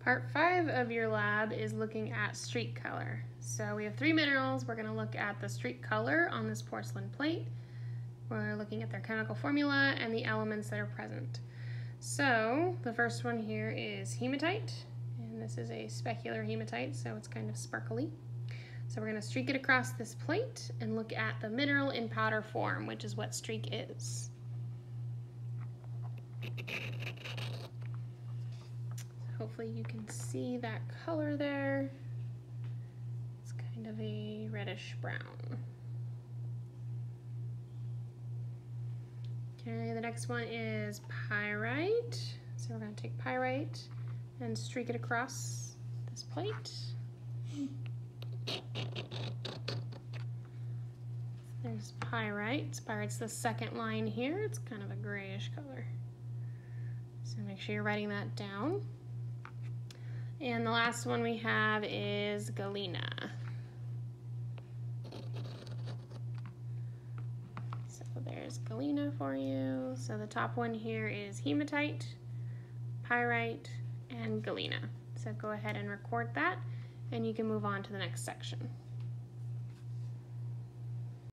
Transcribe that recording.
Part five of your lab is looking at streak color. So we have three minerals. We're gonna look at the streak color on this porcelain plate. We're looking at their chemical formula and the elements that are present. So the first one here is hematite, and this is a specular hematite, so it's kind of sparkly. So we're gonna streak it across this plate and look at the mineral in powder form, which is what streak is. Hopefully you can see that color there. It's kind of a reddish brown. Okay, the next one is pyrite. So we're gonna take pyrite and streak it across this plate. There's pyrite. Pyrite's the second line here. It's kind of a grayish color. So make sure you're writing that down. And the last one we have is galena. So there's galena for you. So the top one here is hematite, pyrite, and galena. So go ahead and record that and you can move on to the next section.